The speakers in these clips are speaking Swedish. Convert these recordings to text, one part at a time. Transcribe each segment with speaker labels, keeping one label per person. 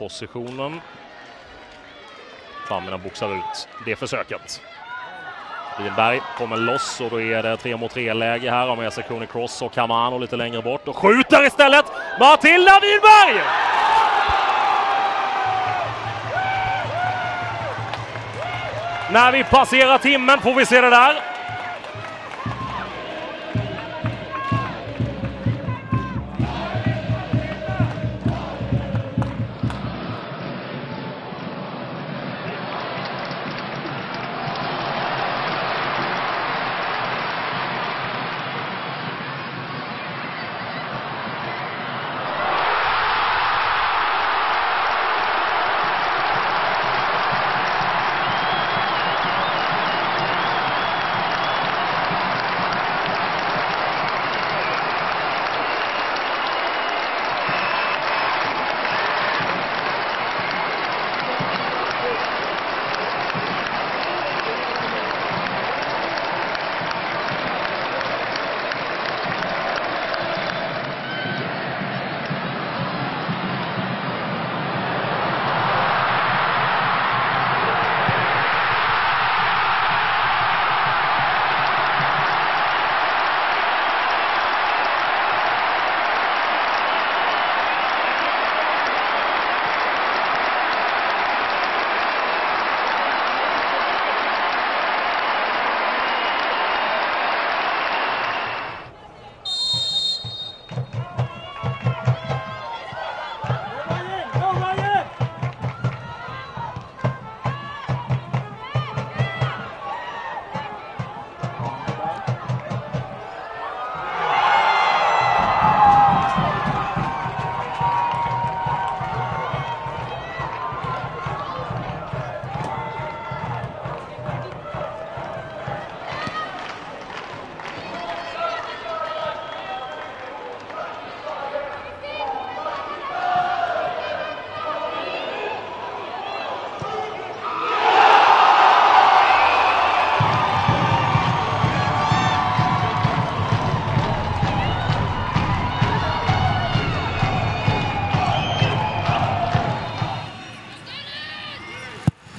Speaker 1: positionen. Framina boxar ut det försöket. Winberg kommer loss och då är det tre mot tre läge här. Har med sig Crony Cross och Kamano lite längre bort och skjuter istället. Matilda Winberg! När vi passerar timmen får vi se det där.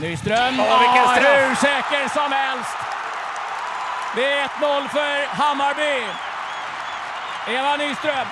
Speaker 2: Nyström,
Speaker 1: Ja, vilken
Speaker 2: ah, hur säker som helst. Det är 1-0 för Hammarby. Eva Nyström.